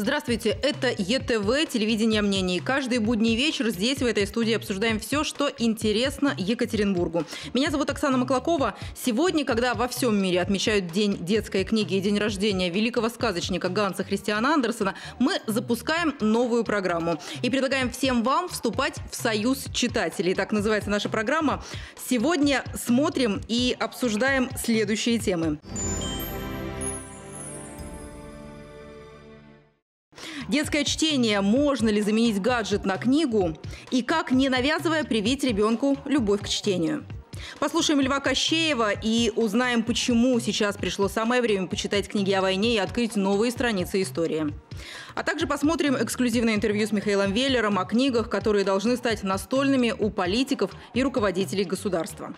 Здравствуйте, это ЕТВ, телевидение мнений. Каждый будний вечер здесь, в этой студии, обсуждаем все, что интересно Екатеринбургу. Меня зовут Оксана Маклакова. Сегодня, когда во всем мире отмечают День детской книги и день рождения великого сказочника Ганса Христиана Андерсона, мы запускаем новую программу. И предлагаем всем вам вступать в Союз читателей. Так называется наша программа. Сегодня смотрим и обсуждаем следующие темы. Детское чтение. Можно ли заменить гаджет на книгу? И как, не навязывая, привить ребенку любовь к чтению? Послушаем Льва Кощеева и узнаем, почему сейчас пришло самое время почитать книги о войне и открыть новые страницы истории. А также посмотрим эксклюзивное интервью с Михаилом Веллером о книгах, которые должны стать настольными у политиков и руководителей государства.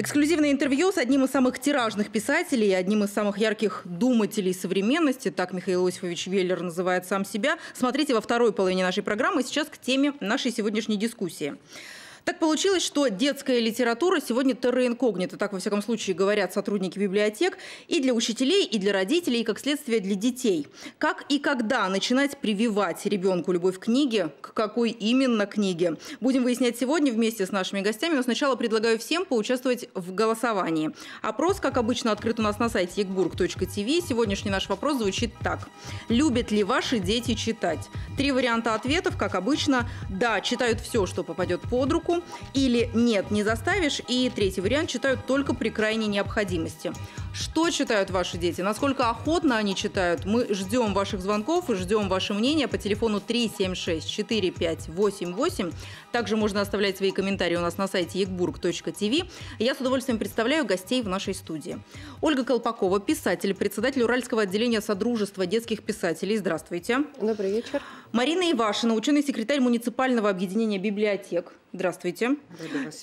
Эксклюзивное интервью с одним из самых тиражных писателей, одним из самых ярких думателей современности, так Михаил Иосифович Веллер называет сам себя, смотрите во второй половине нашей программы. Сейчас к теме нашей сегодняшней дискуссии. Так получилось, что детская литература сегодня терра инкогнита, так во всяком случае говорят сотрудники библиотек, и для учителей, и для родителей, и как следствие для детей. Как и когда начинать прививать ребенку любовь к книге, к какой именно книге? Будем выяснять сегодня вместе с нашими гостями, но сначала предлагаю всем поучаствовать в голосовании. Опрос, как обычно, открыт у нас на сайте ekburg.tv. Сегодняшний наш вопрос звучит так. Любят ли ваши дети читать? Три варианта ответов, как обычно. Да, читают все, что попадет под руку или нет, не заставишь. И третий вариант читают только при крайней необходимости. Что читают ваши дети? Насколько охотно они читают? Мы ждем ваших звонков и ждем ваше мнение по телефону 376 4588. Также можно оставлять свои комментарии у нас на сайте ekburg.tv. Я с удовольствием представляю гостей в нашей студии. Ольга Колпакова, писатель, председатель Уральского отделения Содружества детских писателей. Здравствуйте. Добрый вечер. Марина Ивашина, ученый секретарь муниципального объединения библиотек. Здравствуйте.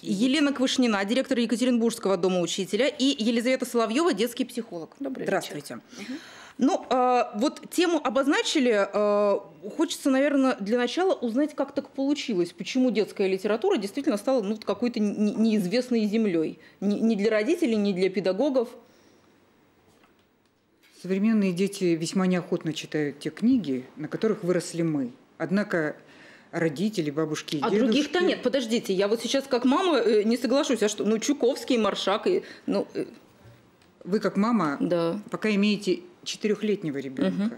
Елена Квашнина, директор Екатеринбургского дома учителя. И Елизавета Соловьева, детский психолог. Добрый Здравствуйте. вечер. Ну, э, вот тему обозначили. Э, хочется, наверное, для начала узнать, как так получилось. Почему детская литература действительно стала ну, какой-то неизвестной землей. Ни, ни для родителей, ни для педагогов. Современные дети весьма неохотно читают те книги, на которых выросли мы. Однако родители, бабушки и а дедушки... А других-то нет. Подождите, я вот сейчас как мама э, не соглашусь. А что? Ну, Чуковский, Маршак и... Ну, э, Вы как мама да. пока имеете четырехлетнего ребенка.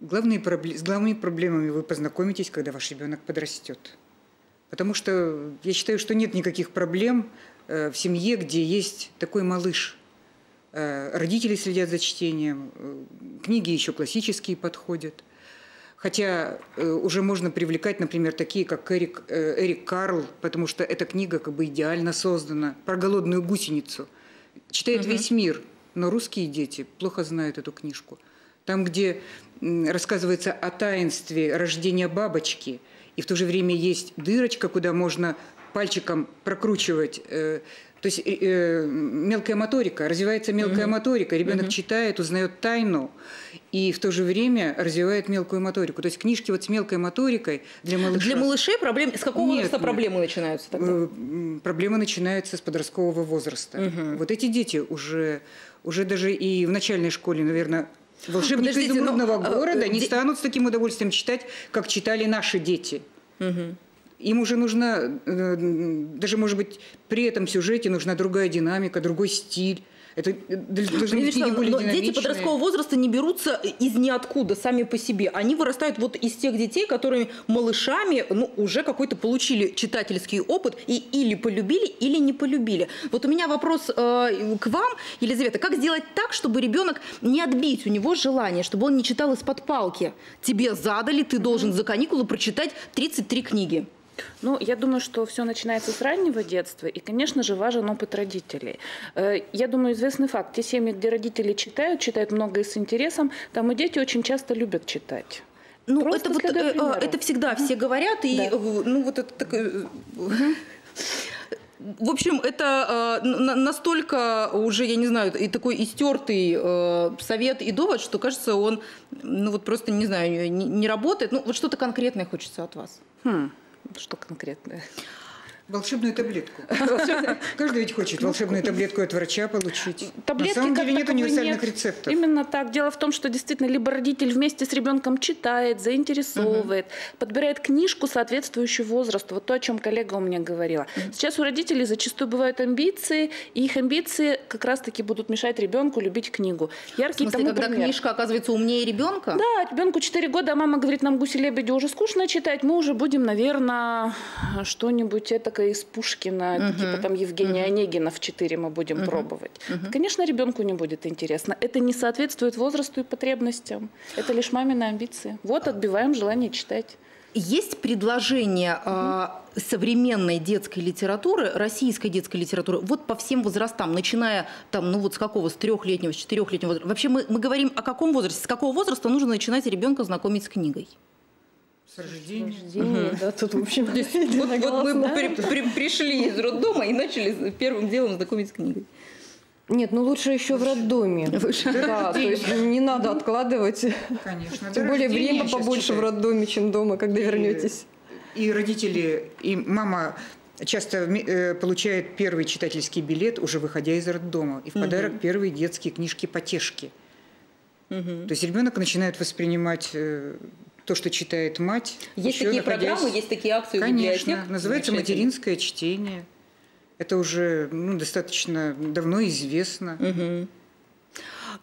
Угу. Главные с главными проблемами вы познакомитесь, когда ваш ребенок подрастет. Потому что я считаю, что нет никаких проблем э, в семье, где есть такой малыш. Родители следят за чтением, книги еще классические подходят. Хотя э, уже можно привлекать, например, такие, как Эрик, э, Эрик Карл, потому что эта книга как бы идеально создана, про голодную гусеницу. Читает угу. весь мир, но русские дети плохо знают эту книжку. Там, где рассказывается о таинстве рождения бабочки, и в то же время есть дырочка, куда можно пальчиком прокручивать э, то есть э, э, мелкая моторика, развивается мелкая угу. моторика, ребенок угу. читает, узнает тайну и в то же время развивает мелкую моторику. То есть книжки вот с мелкой моторикой для малышей. Для малышей проблем с какого нет, возраста нет. проблемы начинаются тогда? Э, проблемы начинаются с подросткового возраста. Угу. Вот эти дети уже, уже даже и в начальной школе, наверное, волшебники Подождите, изумрудного но, города а, не станут с таким удовольствием читать, как читали наши дети. Угу. Им уже нужна, э, даже, может быть, при этом сюжете нужна другая динамика, другой стиль. Это э, должны быть книги более но дети подросткового возраста не берутся из ниоткуда сами по себе. Они вырастают вот из тех детей, которые малышами ну, уже какой-то получили читательский опыт и или полюбили, или не полюбили. Вот у меня вопрос э, к вам, Елизавета. Как сделать так, чтобы ребенок не отбить у него желание, чтобы он не читал из-под палки? Тебе задали, ты должен за каникулы прочитать 33 книги. Ну, я думаю, что все начинается с раннего детства, и, конечно же, важен опыт родителей. Э, я думаю, известный факт, те семьи, где родители читают, читают много и с интересом, там и дети очень часто любят читать. Ну, это, вот, э, это всегда все говорят, и да. ну, вот это так... В общем, это э, настолько уже, я не знаю, и такой истертый э, совет и довод, что кажется, он, ну вот просто, не знаю, не, не работает. Ну вот что-то конкретное хочется от вас. Хм. Что конкретное? Волшебную таблетку. Каждый ведь хочет волшебную таблетку от врача получить. Таблетки На самом деле нет универсальных нет. рецептов. Именно так. Дело в том, что действительно либо родитель вместе с ребенком читает, заинтересовывает, подбирает книжку, соответствующую возрасту. Вот то, о чем коллега у меня говорила. Сейчас у родителей зачастую бывают амбиции, и их амбиции как раз-таки будут мешать ребенку любить книгу. В Яркий смысле, тому когда пример. книжка оказывается умнее ребенка? Да, ребенку 4 года, а мама говорит, нам гуси-лебеди уже скучно читать, мы уже будем, наверное, что-нибудь этакое из Пушкина, типа там Евгения Онегина в 4 мы будем пробовать. Конечно, ребенку не будет интересно. Это не соответствует возрасту и потребностям. Это лишь мамины амбиции. Вот отбиваем желание читать. Есть предложение э, современной детской литературы, российской детской литературы, вот по всем возрастам, начиная там, ну вот с какого, с трехлетнего, с четырехлетнего возраста. Вообще мы, мы говорим о каком возрасте, с какого возраста нужно начинать ребенка знакомить с книгой? С рождения. Рождение, да, тут, в общем, Вот, вот мы при- при- пришли из роддома и начали первым делом знакомить с книгой. Нет, ну лучше еще в роддоме. Да, то есть не надо откладывать. Конечно. Тем более время побольше в роддоме, чем дома, когда вернетесь. И родители, и мама часто э, получает первый читательский билет, уже выходя из роддома. И в подарок первые детские книжки-потешки. То есть ребенок начинает воспринимать э, то, что читает мать. Есть такие находясь- программы, есть такие акции Конечно. библиотек. Называется материнское чтение. Это уже ну, достаточно давно известно.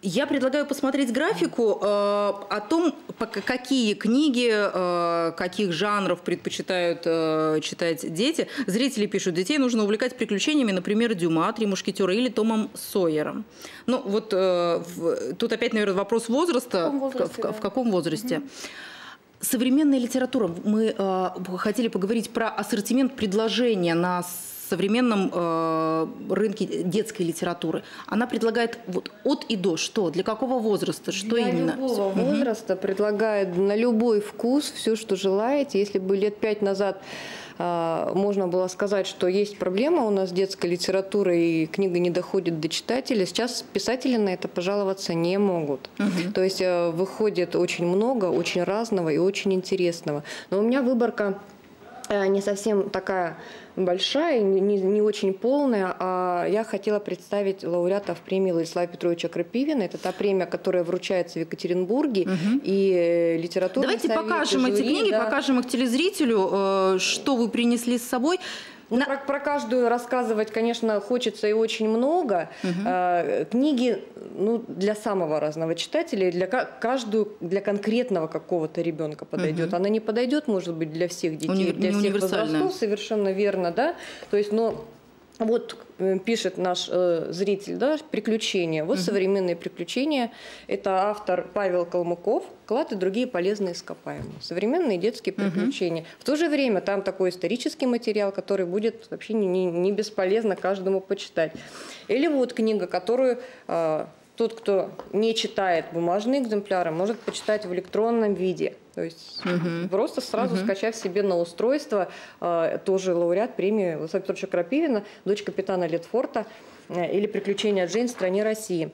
Я предлагаю посмотреть графику э, о том, какие книги, э, каких жанров предпочитают э, читать дети. Зрители пишут, детей нужно увлекать приключениями, например, Дюма, Три мушкетера или Томом Сойером. Ну вот э, в- тут опять, наверное, вопрос возраста. В каком возрасте, в, в- да. в каком возрасте? Современная литература. Мы э, хотели поговорить про ассортимент предложения на современном э, рынке детской литературы. Она предлагает вот от и до что, для какого возраста, что Для именно? любого возраста предлагает на любой вкус все, что желаете. Если бы лет пять назад можно было сказать, что есть проблема у нас с детской литературой, и книга не доходит до читателя, сейчас писатели на это пожаловаться не могут. То есть э, выходит очень много, очень разного и очень интересного. Но у меня выборка не совсем такая большая, не, не- очень полная. А я хотела представить лауреатов премии Владислава Петровича Крапивина. Это та премия, которая вручается в Екатеринбурге. И э, литературный Давайте совет, покажем эти жюри, книги, да. покажем их телезрителю, э, что вы принесли с собой. На- про, про каждую рассказывать, конечно, хочется и очень много. Э, книги ну, для самого разного читателя, для ка- каждую, для конкретного какого-то ребенка подойдет. Она не подойдет, может быть, для всех детей, Уни- для всех возрастов, совершенно верно, да. То есть, но вот э, пишет наш э, зритель, да, приключения. Вот современные приключения. Это автор Павел Калмыков. Клад и другие полезные ископаемые. Современные детские приключения. В то же время там такой исторический материал, который будет вообще не, не- не бесполезно каждому почитать. Или вот книга, которую э, тот, кто не читает бумажные экземпляры, может почитать в электронном виде. То есть просто сразу скачав себе на устройство, э, тоже лауреат премии Владислава Петровича Крапивина, дочь капитана Литфорта э, или «Приключения Джейн в стране России».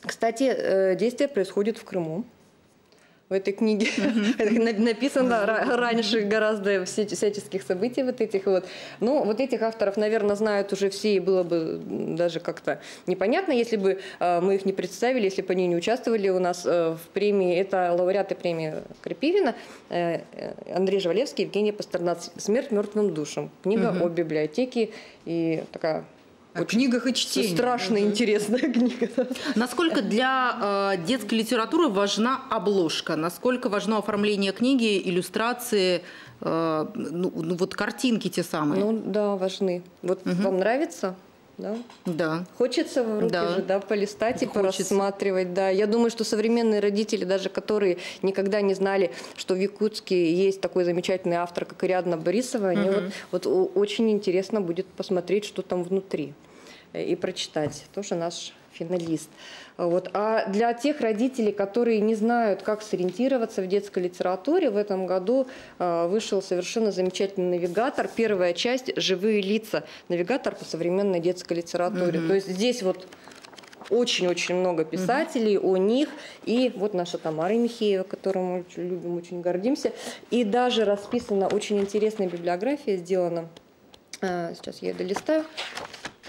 Кстати, э, действие происходит в Крыму. В этой книге На- написано ра- раньше гораздо всяческих событий вот этих вот. Ну, вот этих авторов, наверное, знают уже все, и было бы даже как-то непонятно, если бы э, мы их не представили, если бы они не участвовали у нас э, в премии. Это лауреаты премии Крапивина, э, э, Андрей Жвалевский, Евгений Пастернац «Смерть мертвым душам». Книга о библиотеке и такая О книгах и чтении. страшно интересная книга. Насколько для э, детской литературы важна обложка? Насколько важно оформление книги, иллюстрации, э, ну, ну, вот картинки те самые? Ну да, важны. Вот вам нравится? Да? да. Хочется в руки Да. же, да, полистать и Хочется. порассматривать, да. Я думаю, что современные родители, даже которые никогда не знали, что в Якутске есть такой замечательный автор, как Ариадна Борисова, они вот, вот очень интересно будет посмотреть, что там внутри э, и прочитать. Тоже наш финалист. Вот. А для тех родителей, которые не знают, как сориентироваться в детской литературе, в этом году э, вышел совершенно замечательный навигатор. Первая часть «Живые лица». Навигатор по современной детской литературе. То есть здесь вот очень-очень много писателей о них. И вот наша Тамара Михеева, которую мы очень любим, очень гордимся. И даже расписана очень интересная библиография сделана э, сейчас я долистаю,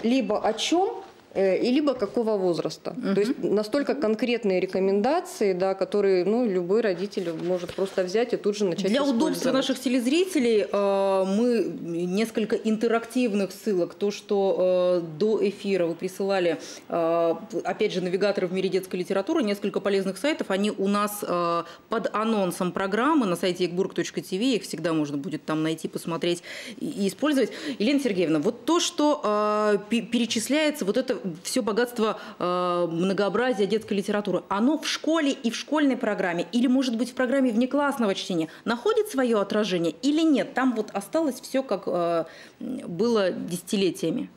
либо о чем и либо какого возраста. Угу. То есть настолько конкретные рекомендации, да, которые ну, любой родитель может просто взять и тут же начать Для удобства наших телезрителей э, мы несколько интерактивных ссылок, то, что э, до эфира вы присылали, э, опять же, навигаторы в мире детской литературы, несколько полезных сайтов, они у нас э, под анонсом программы на сайте ekburg.tv, их всегда можно будет там найти, посмотреть и, использовать. Елена Сергеевна, вот то, что э, перечисляется, вот это все богатство э, многообразия детской литературы, оно в школе и в школьной программе, или, может быть, в программе внеклассного чтения, находит свое отражение или нет? Там вот осталось все, как э, было десятилетиями.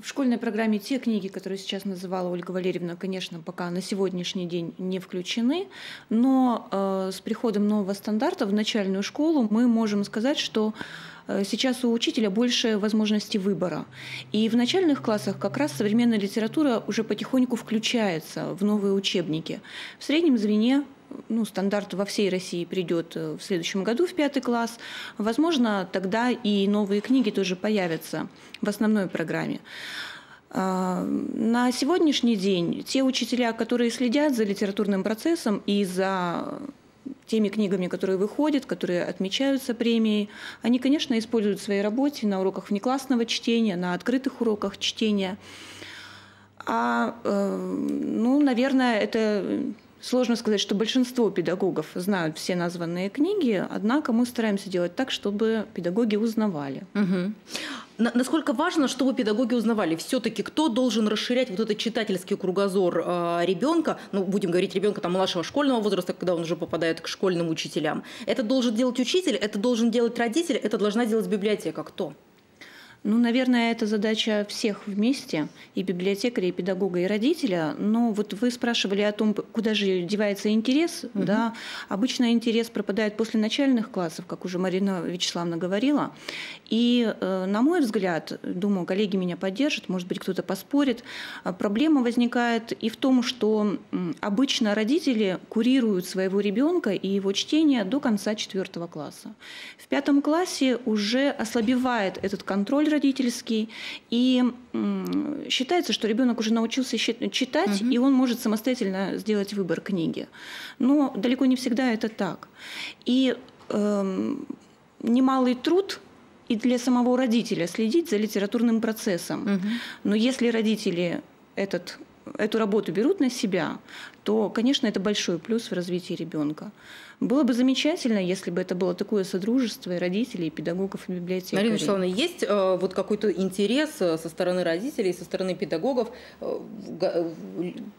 В школьной программе те книги, которые сейчас называла Ольга Валерьевна, конечно, пока на сегодняшний день не включены, но э, с приходом нового стандарта в начальную школу мы можем сказать, что сейчас у учителя больше возможностей выбора. И в начальных классах как раз современная литература уже потихоньку включается в новые учебники. В среднем звене ну, стандарт во всей России придет э, в следующем году в пятый класс. Возможно, тогда и новые книги тоже появятся в основной программе. А, на сегодняшний день те учителя, которые следят за литературным процессом и за теми книгами, которые выходят, которые отмечаются премией, они, конечно, используют в своей работе на уроках внеклассного чтения, на открытых уроках чтения. А, э, ну, наверное, это Сложно сказать, что большинство педагогов знают все названные книги, однако мы стараемся делать так, чтобы педагоги узнавали. Угу. Насколько важно, чтобы педагоги узнавали, все-таки кто должен расширять вот этот читательский кругозор э, ребенка, ну, будем говорить, ребенка там младшего школьного возраста, когда он уже попадает к школьным учителям. Это должен делать учитель, это должен делать родитель, это должна делать библиотека. Кто? Ну, наверное, это задача всех вместе, и библиотекаря, и педагога, и родителя. Но вот вы спрашивали о том, куда же девается интерес. Угу. Да? Обычно интерес пропадает после начальных классов, как уже Марина Вячеславовна говорила. И, э, на мой взгляд, думаю, коллеги меня поддержат, может быть, кто-то поспорит, а проблема возникает и в том, что обычно родители курируют своего ребенка и его чтение до конца четвертого класса. В пятом классе уже ослабевает этот контроль родительский, и считается, что ребенок уже научился читать, угу. и он может самостоятельно сделать выбор книги. Но далеко не всегда это так. И э, немалый труд и для самого родителя следить за литературным процессом. Угу. Но если родители этот эту работу берут на себя, то, конечно, это большой плюс в развитии ребенка. Было бы замечательно, если бы это было такое содружество и родителей, и педагогов, и библиотекарей. Марина Вячеславовна, есть э, вот какой-то интерес э, со стороны родителей, со стороны педагогов? Э, э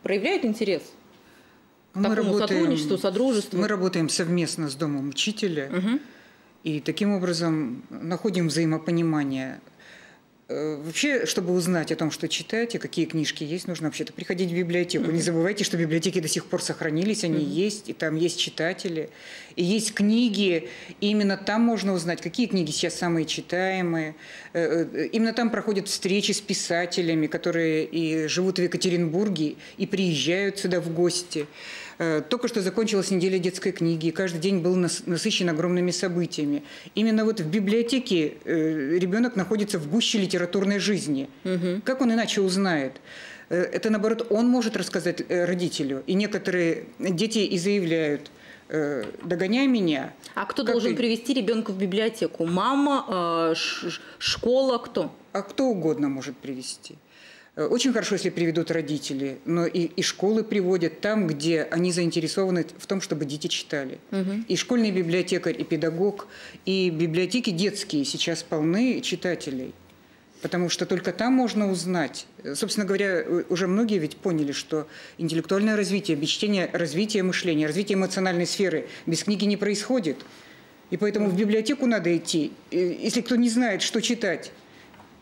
проявляют интерес? Мы такому работаем, сотрудничеству, содружеству? Мы работаем совместно с Домом учителя. Угу. И таким образом находим взаимопонимание вообще, чтобы узнать о том, что читаете, какие книжки есть, нужно вообще-то приходить в библиотеку. Mm-hmm. Не забывайте, что библиотеки до сих пор сохранились, они mm-hmm. есть, и там есть читатели, и есть книги, и именно там можно узнать, какие книги сейчас самые читаемые. Э, э, именно там проходят встречи с писателями, которые и живут в Екатеринбурге, и приезжают сюда в гости. Э, только что закончилась неделя детской книги, и каждый день был насыщен огромными событиями. Именно вот в библиотеке э, ребенок находится в гуще литературной жизни. Угу. Как он иначе узнает? Э, это, наоборот, он может рассказать родителю. И некоторые дети и заявляют, догоняй меня. А кто как должен ты... привести ребенка в библиотеку? Мама, школа, кто? А кто угодно может привести. Э, очень хорошо, если приведут родители, но и, и школы приводят там, где они заинтересованы в том, чтобы дети читали. Угу. И школьный библиотекарь, и педагог, и библиотеки детские сейчас полны читателей. Потому что только там можно узнать. Собственно говоря, уже многие ведь поняли, что интеллектуальное развитие, без чтения развитие мышления, развитие эмоциональной сферы без книги не происходит. И поэтому в библиотеку надо идти. Если кто не знает, что читать,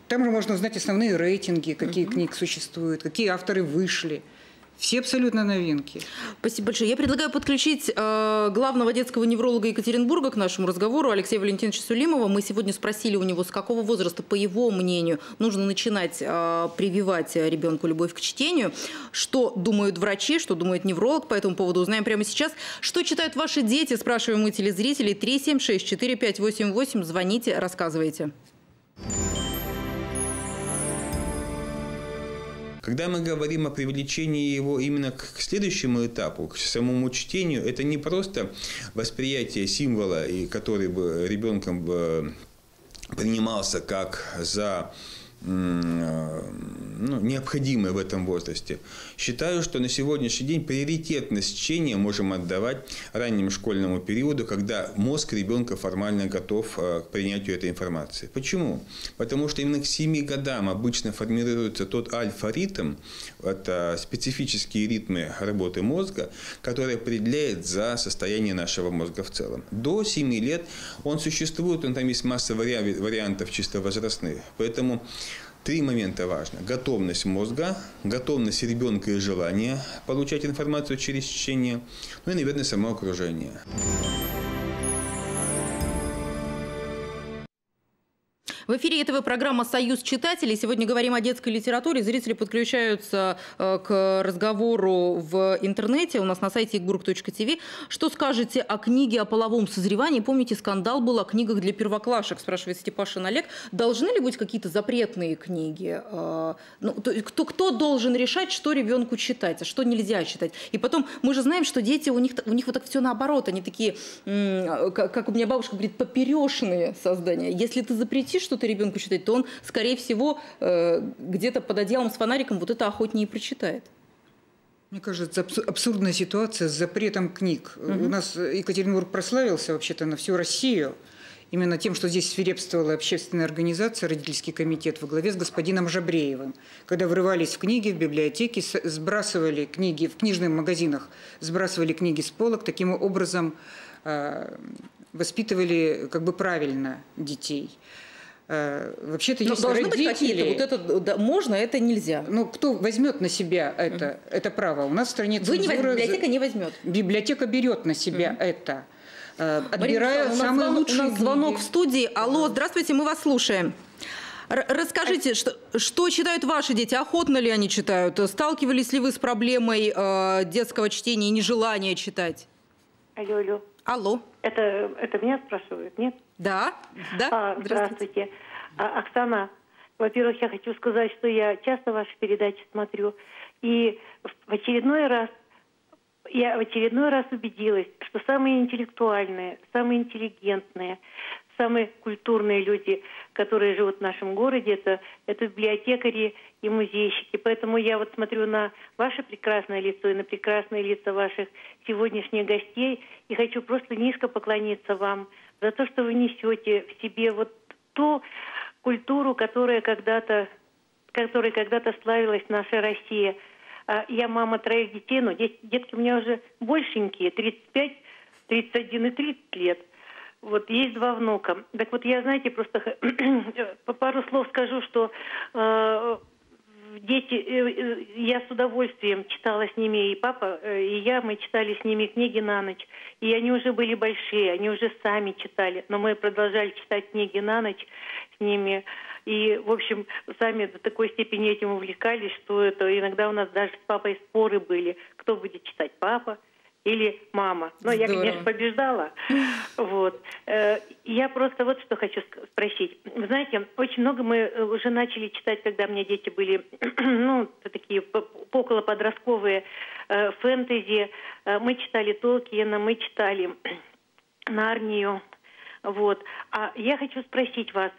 там же можно узнать основные рейтинги, какие угу. книг существуют, какие авторы вышли. Все абсолютно новинки. Спасибо большое. Я предлагаю подключить э, главного детского невролога Екатеринбурга к нашему разговору, Алексея Валентиновича Сулимова. Мы сегодня спросили у него, с какого возраста, по его мнению, нужно начинать э, прививать ребенку любовь к чтению. Что думают врачи, что думает невролог по этому поводу, узнаем прямо сейчас. Что читают ваши дети, спрашиваем мы телезрителей. 376 4588. Звоните, рассказывайте. Когда мы говорим о привлечении его именно к следующему этапу, к самому чтению, это не просто восприятие символа, который бы ребенком принимался как за Э, ну, необходимые в этом возрасте. Считаю, что на сегодняшний день приоритетность чтения можем отдавать раннему школьному периоду, когда мозг ребенка формально готов э, к принятию этой информации. Почему? Потому что именно к 7 годам обычно формируется тот альфа-ритм, это специфические ритмы работы мозга, который определяет за состояние нашего мозга в целом. До 7 лет он существует, он там есть масса вариантов чисто возрастных. Поэтому Три момента важно. Готовность мозга, готовность ребенка и желание получать информацию через чтение, ну и, наверное, само окружение. В эфире этого программа «Союз читателей». Сегодня говорим о детской литературе. Зрители подключаются э, к разговору в интернете. У нас на сайте igburg.tv. Что скажете о книге о половом созревании? Помните, скандал был о книгах для первоклашек, спрашивает Степашин Олег. Должны ли быть какие-то запретные книги? Э, ну, кто, кто должен решать, что ребенку читать, а что нельзя читать? И потом, мы же знаем, что дети, у них, у них вот так все наоборот. Они такие, как у меня бабушка говорит, поперешенные создания. Если ты запретишь, что что-то ребенку читать, то он, скорее всего, э, где-то под одеялом с фонариком вот это охотнее прочитает. Мне кажется, абсурдная ситуация с запретом книг. Угу. У нас Екатеринбург прославился вообще-то на всю Россию именно тем, что здесь свирепствовала общественная организация, родительский комитет во главе с господином Жабреевым. Когда врывались в книги, в библиотеки, сбрасывали книги, в книжных магазинах сбрасывали книги с полок, таким образом э, воспитывали как бы правильно детей. Э, вообще-то есть должны родители. быть какие-то, вот это да, можно, это нельзя. Ну, кто возьмет на себя это, mm-hmm. это право? У нас в стране Вы не возьмете, библиотека не возьмет. Библиотека берет на себя mm-hmm. это, э, отбирая Марина, самые звон, лучшие У нас звонок в студии. Алло, здравствуйте, мы вас слушаем. Расскажите, что, что читают ваши дети? Охотно ли они читают? Сталкивались ли вы с проблемой э, детского чтения и нежелания читать? Алло, алло. Алло. Это, это меня спрашивают, нет? Да, да. А, здравствуйте. здравствуйте. А, Оксана, во-первых, я хочу сказать, что я часто ваши передачи смотрю. И в очередной раз я в очередной раз убедилась, что самые интеллектуальные, самые интеллигентные, самые культурные люди, которые живут в нашем городе, это, это библиотекари и музейщики. Поэтому я вот смотрю на ваше прекрасное лицо и на прекрасные лица ваших сегодняшних гостей и хочу просто низко поклониться вам за то, что вы несете в себе вот ту культуру, которая когда-то которой когда-то славилась наша Россия. А я мама троих детей, но детки у меня уже большенькие, 35, 31 и 30 лет. Вот есть два внука. Так вот, я, знаете, просто по пару слов скажу, что э, дети, э, э, я с удовольствием читала с ними, и папа, э, и я, мы читали с ними книги на ночь. И они уже были большие, они уже сами читали, но мы продолжали читать книги на ночь с ними. И, в общем, сами до такой степени этим увлекались, что это иногда у нас даже с папой споры были, кто будет читать, папа или мама. Но Здорово. я, конечно, побеждала. Вот. Э, я просто вот что хочу спросить. Вы знаете, очень много мы э, уже начали читать, когда у меня дети были, ну, такие около подростковые э, фэнтези. Мы читали Толкиена, мы читали Нарнию. Вот. А я хочу спросить вас,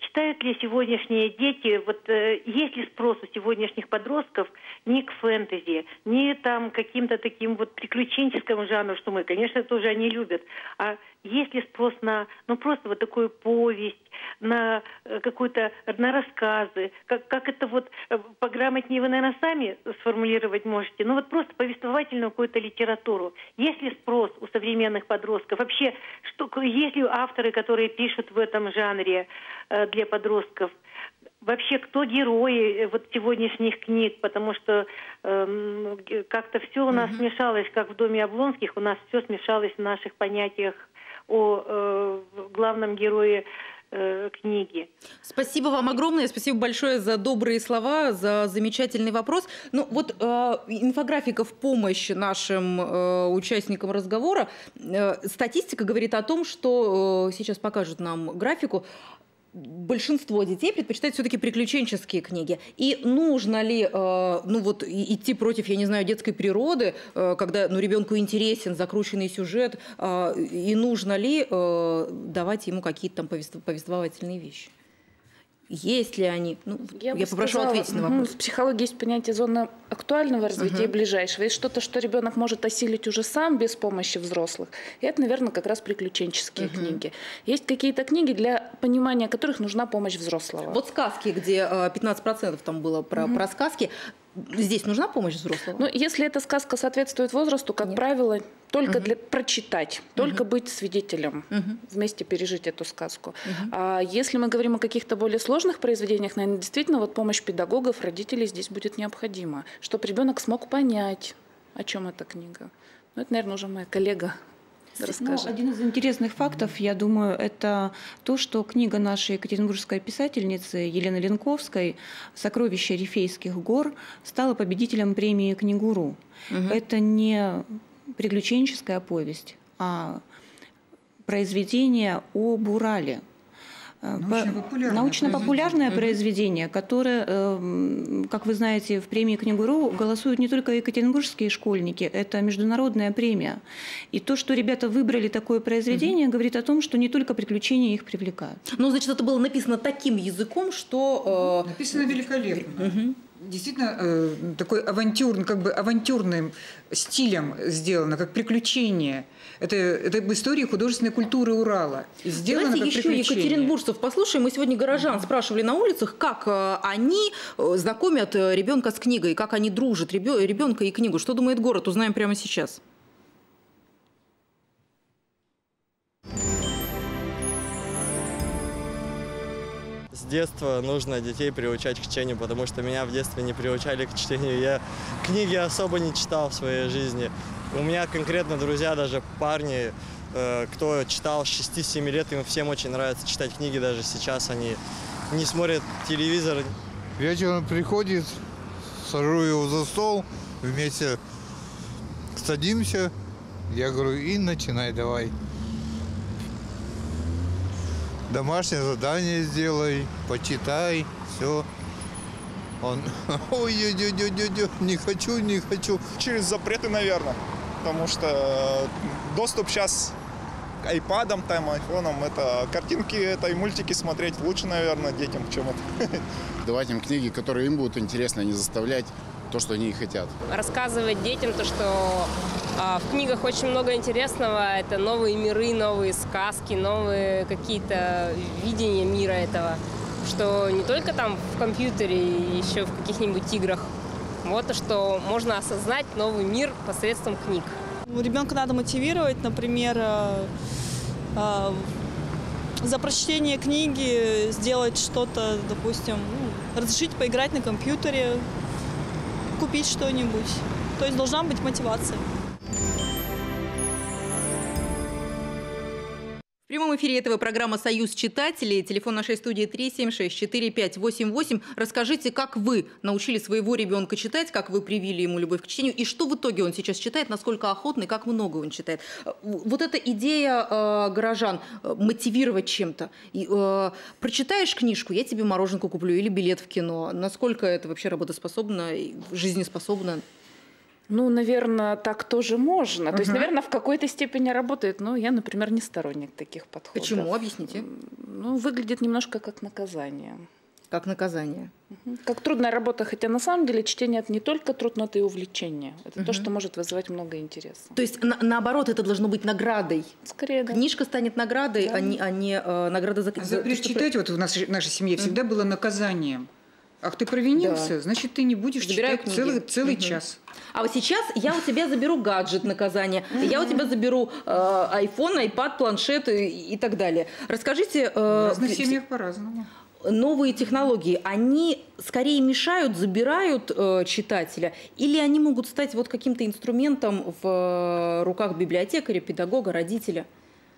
читают ли сегодняшние дети, вот э, есть ли спрос у сегодняшних подростков не к фэнтези, не там каким-то таким вот приключенческому жанру, что мы, конечно, тоже они любят, а есть ли спрос на, ну, просто вот такую повесть, на э, какую-то, на рассказы, как, как это вот э, пограмотнее вы, наверное, сами сформулировать можете, ну, вот просто повествовательную какую-то литературу. Есть ли спрос у современных подростков? Вообще, что, есть ли авторы, которые пишут в этом жанре э, для подростков? вообще кто герои вот сегодняшних книг, потому что э, как-то все у нас mm-hmm. смешалось, как в доме Облонских, у нас все смешалось в наших понятиях о э, главном герое э, книги. Спасибо вам огромное, спасибо большое за добрые слова, за замечательный вопрос. Ну вот э, инфографика в помощь нашим э, участникам разговора. Э, статистика говорит о том, что э, сейчас покажут нам графику большинство детей предпочитают все-таки приключенческие книги. И нужно ли, э, ну вот, идти против, я не знаю, детской природы, э, когда, ну, ребенку интересен закрученный сюжет, э, и нужно ли э, давать ему какие-то там повествовательные вещи? Есть ли они? Ну, я, я попрошу сказала, ответить на вопрос. В психологии есть понятие зоны актуального развития uh-huh. ближайшего. Есть что-то, что ребенок может осилить уже сам без помощи взрослых. И это, наверное, как раз приключенческие uh-huh. книги. Есть какие-то книги, для понимания которых нужна помощь взрослого. Вот сказки, где 15% э, там было про, uh-huh. про сказки. Здесь нужна помощь взрослого? Ну, если эта сказка соответствует возрасту, как Нет. правило, только угу. для прочитать, только угу. быть свидетелем, угу. вместе пережить эту сказку. Угу. А если мы говорим о каких-то более сложных произведениях, наверное, действительно вот помощь педагогов, родителей здесь будет необходима, чтобы ребенок смог понять, о чем эта книга. Ну, это, наверное, уже моя коллега ну, один из интересных фактов, я думаю, это то, что книга нашей екатеринбургской писательницы Елены Ленковской «Сокровища Рифейских гор» стала победителем премии «Книгуру». Угу. Это не приключенческая повесть, а произведение об Урале – Научно-популярное, научно-популярное произведение, которое, эм, как вы знаете, в премии Книгуру голосуют не только екатеринбургские школьники, это международная премия. И то, что ребята выбрали такое произведение, угу. говорит о том, что не только приключения их привлекают. Ну, значит, это было написано таким языком, что... Э... Написано великолепно. Угу действительно э, такой авантюрный, как бы авантюрным стилем сделано, как приключение. Это, это об истории художественной культуры Урала. Сделано Давайте как еще екатеринбуржцев послушаем. Мы сегодня горожан спрашивали на улицах, как э, они э, знакомят э, ребенка с книгой, как они дружат, ребенка и книгу. Что думает город, узнаем прямо сейчас. детства нужно детей приучать к чтению, потому что меня в детстве не приучали к чтению. Я книги особо не читал в своей жизни. У меня конкретно друзья, даже парни, э, кто читал с 6-7 лет, им всем очень нравится читать книги, даже сейчас они не смотрят телевизор. Вечером приходит, сажу его за стол, вместе садимся, я говорю, и начинай давай домашнее задание сделай, почитай, все. Он, ой, ой, ой, ой, ой, не хочу, не хочу. Через запреты, наверное, потому что э, доступ сейчас к айпадам, там, айфонам, это картинки, это и мультики смотреть лучше, наверное, детям, чем это. Давать им книги, которые им будут интересны, а не заставлять то, что они хотят. Рассказывать детям то, что а, в книгах очень много интересного. Это новые миры, новые сказки, новые какие-то видения мира этого. Что не только там в компьютере, еще в каких-нибудь играх. Вот, что можно осознать новый мир посредством книг. Ребенка надо мотивировать, например, э, э, за прочтение книги сделать что-то, допустим, ну, разрешить поиграть на компьютере, купить что-нибудь. То есть должна быть мотивация. Прямом эфире этого программа «Союз читателей». Телефон нашей студии 376-4588. Расскажите, как вы научили своего ребенка читать, как вы привили ему любовь к чтению, и что в итоге он сейчас читает, насколько охотно и как много он читает. Вот эта идея э, горожан э, мотивировать чем-то. э, прочитаешь книжку, я тебе мороженку куплю или билет в кино. Насколько это вообще работоспособно, жизнеспособно? Ну, наверное, так тоже можно. Угу. То есть, наверное, в какой-то степени работает. Но я, например, не сторонник таких подходов. Почему? Объясните. Ну, выглядит немножко как наказание. Как наказание. Угу. Как трудная работа, хотя на самом деле чтение это не только труд, но это и увлечение. Это угу. то, что может вызывать много интереса. То есть на, наоборот, это должно быть наградой. Скорее, да. Книжка станет наградой, да. а не, а не э, награда за. А запрет читать вот в нашей, нашей семье всегда было наказанием. Ах, ты провинился, да. значит, ты не будешь Забираю читать книги. целый, целый угу. час. А вот сейчас я у тебя заберу гаджет наказание, я у тебя заберу э, iPhone, iPad, планшет и, и так далее. Расскажите... Э, в разных семьях по-разному новые технологии, они скорее мешают, забирают э, читателя, или они могут стать вот каким-то инструментом в э, руках библиотекаря, педагога, родителя?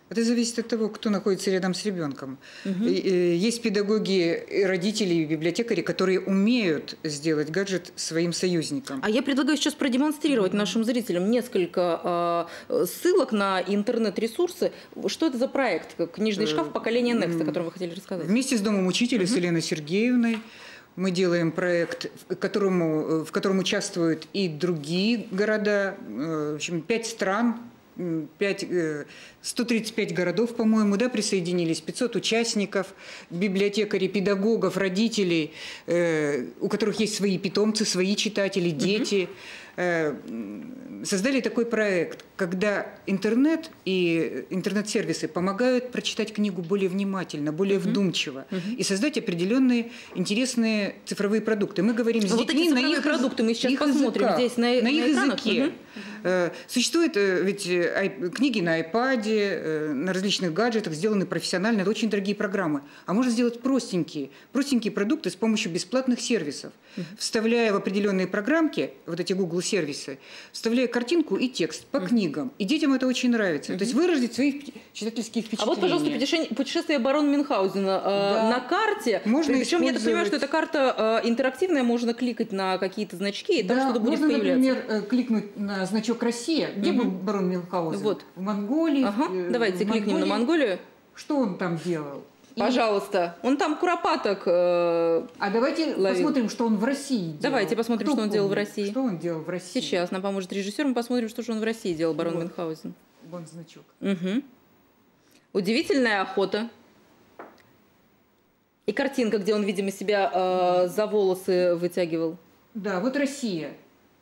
Это зависит от того, кто находится рядом с ребенком. Угу. Есть педагоги, и родители и библиотекари, которые умеют сделать гаджет своим союзником. А я предлагаю сейчас продемонстрировать угу. нашим зрителям несколько э, ссылок на интернет-ресурсы. Что это за проект? Книжный шкаф поколения Next, о котором вы хотели рассказать. Вместе с Домом учителя, угу. с Еленой Сергеевной мы делаем проект, в котором, э, в котором участвуют и другие города, э, в общем, пять стран 5, 135 э, городов, по-моему, да, присоединились, 500 участников, библиотекарей, педагогов, родителей, э, у которых есть свои питомцы, свои читатели, дети. Э, создали такой проект, когда интернет и интернет-сервисы помогают прочитать книгу более внимательно, более вдумчиво и создать определенные интересные цифровые продукты. Мы говорим с вот детьми эти на их продукты мы сейчас посмотрим языках, здесь на, на их экранах. языке. Угу. Существуют ведь книги на iPad, на различных гаджетах, сделаны профессионально, это очень дорогие программы. А можно сделать простенькие, простенькие продукты с помощью бесплатных сервисов, вставляя в определенные программки, вот эти Google сервисы, вставляя картинку и текст по книгам. И детям это очень нравится. То есть выразить свои читательские впечатления. А вот, пожалуйста, путешествие барона Мюнхгаузена да. на карте. Можно Причем я так понимаю, что эта карта интерактивная, можно кликать на какие-то значки, и да, там что-то будет можно, появляться. например, э, кликнуть на значок «Россия». Где угу. был барон Мюнхгаузен? Вот. В Монголии. Ага. Э, Давайте в кликнем на Монголию. Что он там делал? Пожалуйста. Он там куропаток э, А давайте ловил. посмотрим, что он в России делал. Давайте посмотрим, Кто что он помнит, делал в России. Что он делал в России? Сейчас нам поможет режиссер, мы посмотрим, что же он в России делал, барон вот. Мюнхгаузен. Вон значок. Угу. Удивительная охота. И картинка, где он, видимо, себя э, за волосы вытягивал. Да, вот Россия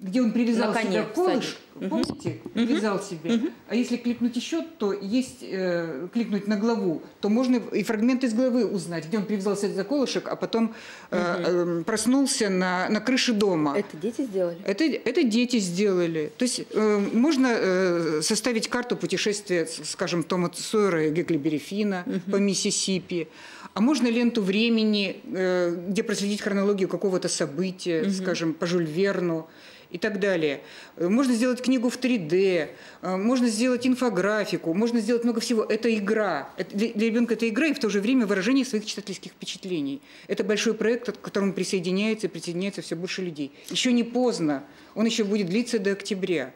где он привязал На коне, себя колышек, угу. помните, привязал угу. себе. Угу. А если кликнуть еще, то есть э, кликнуть на главу, то можно и фрагмент из главы узнать, где он привязался за колышек, а потом э, э, проснулся на, на крыше дома. Это дети сделали? Это, это дети сделали. То есть э, можно э, составить карту путешествия, скажем, Тома Сойера и Геклибери Фина угу. по Миссисипи. А можно ленту времени, э, где проследить хронологию какого-то события, угу. скажем, по Жюль Верну и так далее. Можно сделать книгу в 3D, можно сделать инфографику, можно сделать много всего. Это игра. Для ребенка это игра и в то же время выражение своих читательских впечатлений. Это большой проект, к которому присоединяется и присоединяется все больше людей. Еще не поздно, он еще будет длиться до октября.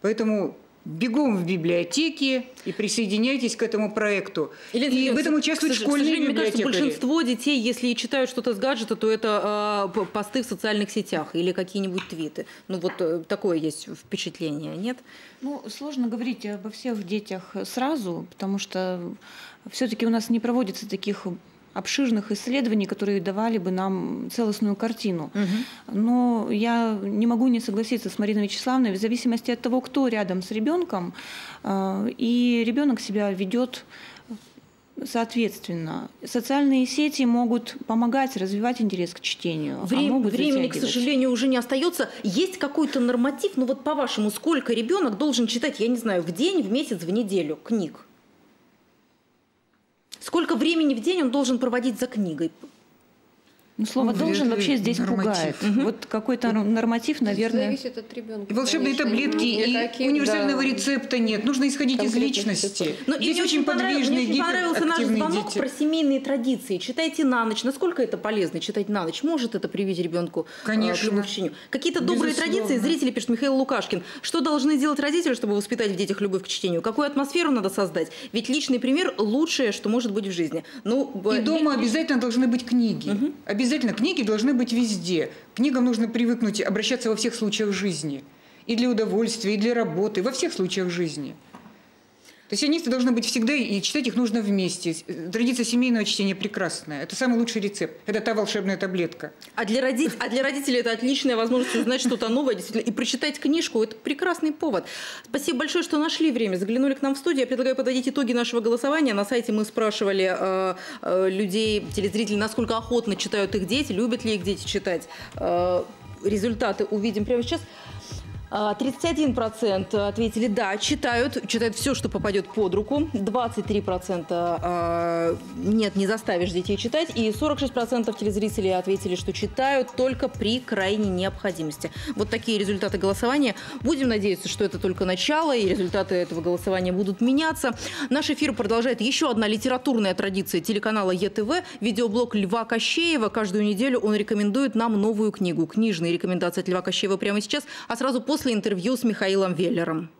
Поэтому бегом в библиотеки и присоединяйтесь к этому проекту. Или, и в этом участвуют школьные мне библиотекари. кажется, большинство детей, если читают что-то с гаджета, то это э, посты в социальных сетях или какие-нибудь твиты. Ну вот э, такое есть впечатление, нет? Ну, сложно говорить обо всех детях сразу, потому что все-таки у нас не проводится таких обширных исследований, которые давали бы нам целостную картину. Угу. Но я не могу не согласиться с Мариной Вячеславовной, в зависимости от того, кто рядом с ребенком, и ребенок себя ведет Соответственно, социальные сети могут помогать развивать интерес к чтению. Время, а могут времени, к сожалению, уже не остается. Есть какой-то норматив, ну вот по-вашему, сколько ребенок должен читать, я не знаю, в день, в месяц, в неделю книг? Сколько времени в день он должен проводить за книгой? Ну, слово ну, «должен» вообще здесь норматив. пугает. Угу. Вот какой-то норматив, наверное... Зависит от ребенка. И волшебные таблетки, и универсального да. рецепта нет. Нужно исходить из личности. Но здесь очень, подвижные, Мне очень понравился наш звонок дети. про семейные традиции. Читайте на ночь. Насколько это полезно читать на ночь? Может это привить ребенку Конечно. к чтению? Какие-то добрые традиции, зрители пишут, Михаил Лукашкин. Что должны делать родители, чтобы воспитать в детях любовь к чтению? Какую атмосферу надо создать? Ведь личный пример – лучшее, что может быть в жизни. Ну, и дома обязательно должны быть книги. Угу. Обязательно книги должны быть везде. Книгам нужно привыкнуть обращаться во всех случаях жизни. И для удовольствия, и для работы, во всех случаях жизни. То есть они должны быть всегда, и читать их нужно вместе. Традиция семейного чтения прекрасная. Это самый лучший рецепт. Это та волшебная таблетка. А для, роди... а для родителей это отличная возможность узнать что-то новое, действительно, и прочитать книжку. Это прекрасный повод. Спасибо большое, что нашли время, заглянули к нам в студию. Я предлагаю подводить итоги нашего голосования. На сайте мы спрашивали э, э, людей, телезрителей, насколько охотно читают их дети, любят ли их дети читать. Э, результаты увидим прямо сейчас. 31% А, ответили «да», читают, читают все, что попадет под руку. 23% а, «нет, не заставишь детей читать». И 46% телезрителей ответили, что читают только при крайней необходимости. Вот такие результаты голосования. Будем надеяться, что это только начало, и результаты этого голосования будут меняться. Наш эфир продолжает еще одна литературная традиция телеканала ЕТВ. Видеоблог Льва Кощеева. Каждую неделю он рекомендует нам новую книгу. Книжные рекомендации от Льва Кощеева прямо сейчас, а сразу после интервью с Михаилом Веллером.